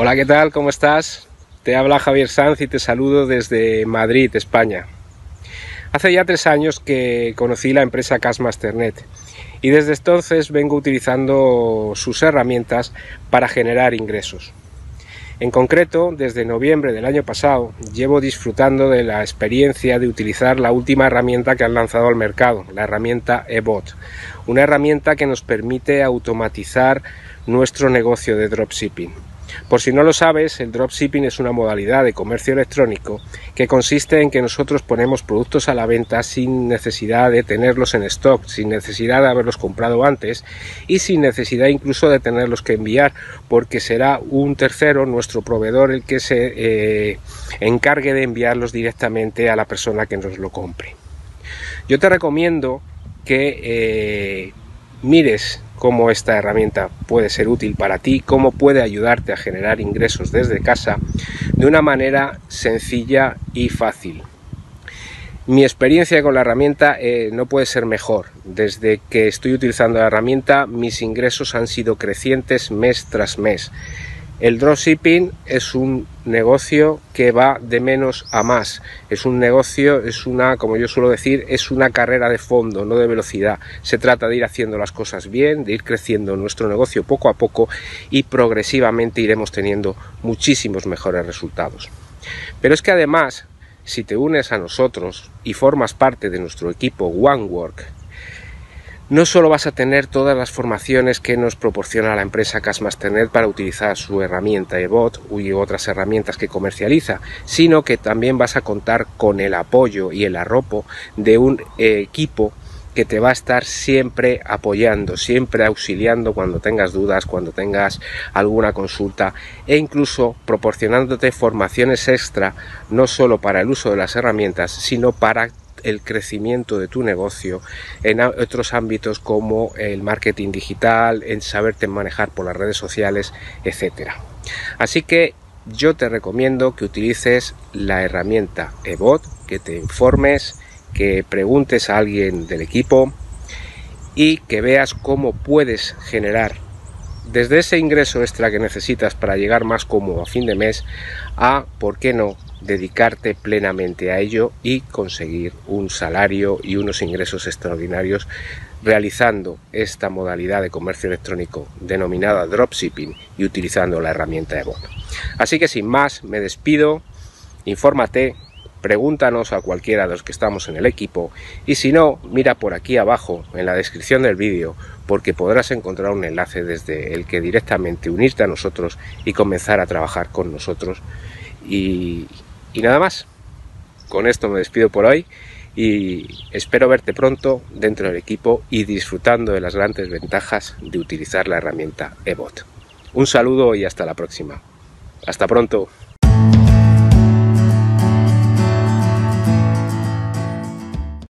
Hola, ¿qué tal? ¿Cómo estás? Te habla Javier Sanz y te saludo desde Madrid, España. Hace ya tres años que conocí la empresa Casmasternet y desde entonces vengo utilizando sus herramientas para generar ingresos. En concreto, desde noviembre del año pasado llevo disfrutando de la experiencia de utilizar la última herramienta que han lanzado al mercado, la herramienta eBot, una herramienta que nos permite automatizar nuestro negocio de dropshipping. Por si no lo sabes, el dropshipping es una modalidad de comercio electrónico que consiste en que nosotros ponemos productos a la venta sin necesidad de tenerlos en stock, sin necesidad de haberlos comprado antes y sin necesidad incluso de tenerlos que enviar, porque será un tercero, nuestro proveedor, el que se eh, encargue de enviarlos directamente a la persona que nos lo compre. Yo te recomiendo que eh, mires cómo esta herramienta puede ser útil para ti, cómo puede ayudarte a generar ingresos desde casa de una manera sencilla y fácil. Mi experiencia con la herramienta eh, no puede ser mejor. Desde que estoy utilizando la herramienta, mis ingresos han sido crecientes mes tras mes. El dropshipping es un negocio que va de menos a más. Es un negocio, es una, como yo suelo decir, es una carrera de fondo, no de velocidad. Se trata de ir haciendo las cosas bien, de ir creciendo nuestro negocio poco a poco y progresivamente iremos teniendo muchísimos mejores resultados. Pero es que además, si te unes a nosotros y formas parte de nuestro equipo OneWork, no solo vas a tener todas las formaciones que nos proporciona la empresa Casmasternet para utilizar su herramienta eBot y otras herramientas que comercializa, sino que también vas a contar con el apoyo y el arropo de un equipo que te va a estar siempre apoyando, siempre auxiliando cuando tengas dudas, cuando tengas alguna consulta e incluso proporcionándote formaciones extra, no solo para el uso de las herramientas, sino para el crecimiento de tu negocio en otros ámbitos como el marketing digital, en saberte manejar por las redes sociales, etcétera. Así que yo te recomiendo que utilices la herramienta eBot, que te informes, que preguntes a alguien del equipo y que veas cómo puedes generar desde ese ingreso extra que necesitas para llegar más cómodo a fin de mes a, ¿por qué no?, dedicarte plenamente a ello y conseguir un salario y unos ingresos extraordinarios realizando esta modalidad de comercio electrónico denominada dropshipping y utilizando la herramienta Ebot. Así que sin más, me despido, infórmate, pregúntanos a cualquiera de los que estamos en el equipo y si no, mira por aquí abajo en la descripción del vídeo porque podrás encontrar un enlace desde el que directamente unirte a nosotros y comenzar a trabajar con nosotros y, nada más. Con esto me despido por hoy y espero verte pronto dentro del equipo y disfrutando de las grandes ventajas de utilizar la herramienta eBot. Un saludo y hasta la próxima. Hasta pronto.